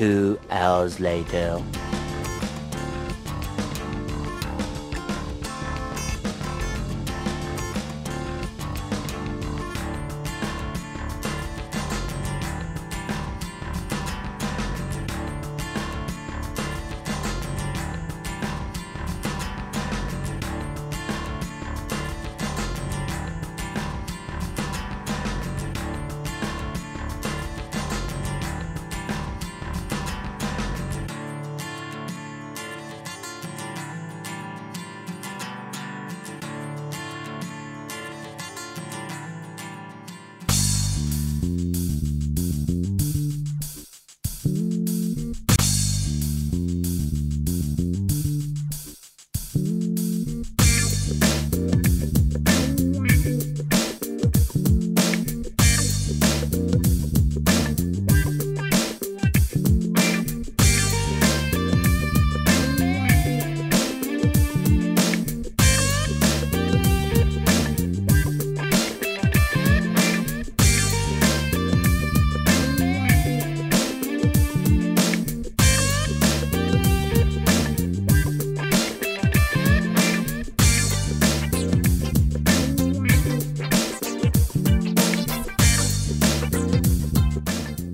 Two hours later.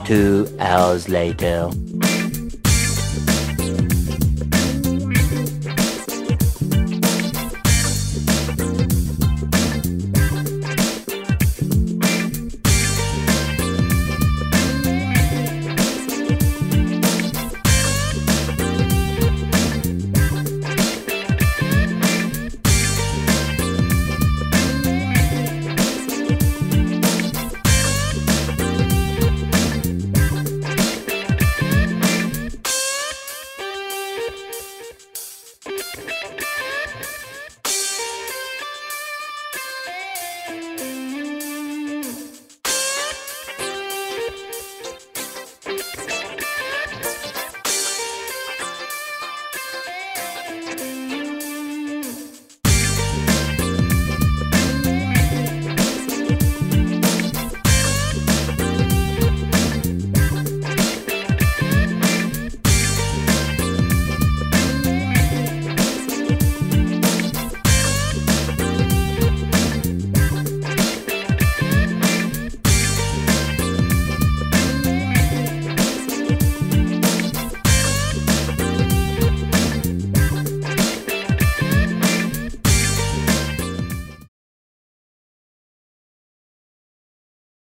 Two hours later.